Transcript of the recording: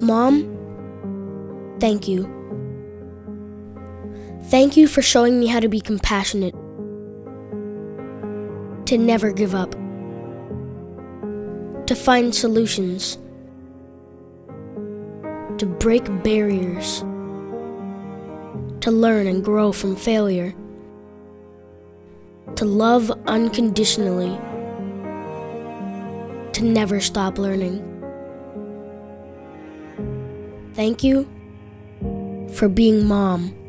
Mom, thank you. Thank you for showing me how to be compassionate, to never give up, to find solutions, to break barriers, to learn and grow from failure, to love unconditionally, to never stop learning. Thank you for being mom.